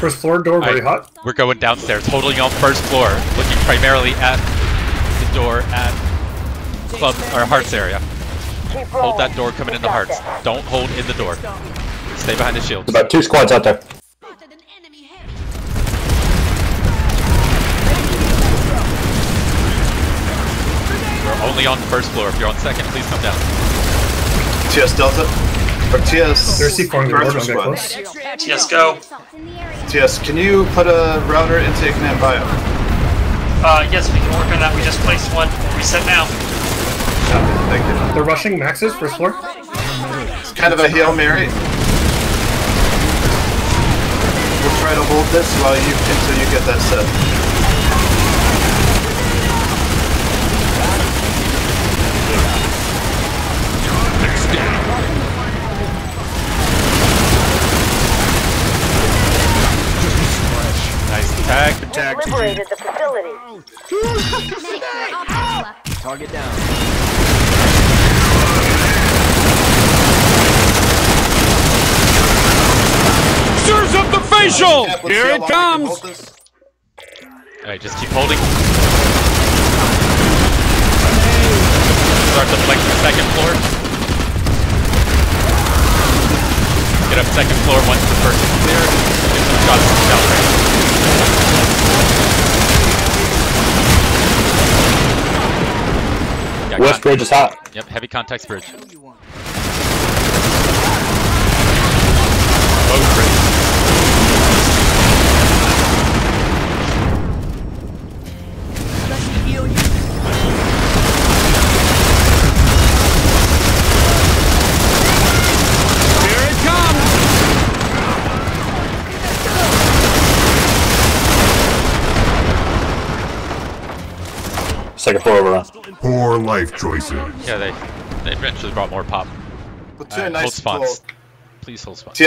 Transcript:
First floor door very Alright. hot. We're going downstairs, holding on first floor, looking primarily at the door at club or hearts area. Hold that door coming in the hearts. Don't hold in the door. Stay behind the shield. About two squads out there. Spotted an enemy heavy. We're only on the first floor. If you're on second, please come down. TS Delta. Or TS. There's C4 on the board, Director don't get Squad. close. Yes, go. TS, can you put a router into command bio? Uh, yes, we can work on that. We just placed one. Reset now. Copy, Thank you. They're rushing Max's first floor. It's kind of a Hail Mary. We'll try to hold this while you until you get that set. Nice tag. Liberated the facility. Target down. Serves up the facial! Cap, Here it long we can comes! Alright, just keep holding. Start deflecting the second floor. Get up second floor once the first is clear. Get some shots from down range. West bridge is hot. Yep, heavy contacts bridge. Road bridge. Second floor overrun. Poor life choices. Yeah, they they eventually brought more pop. Platoon, Alright, nice hold spots. pull. Please hold spots. TS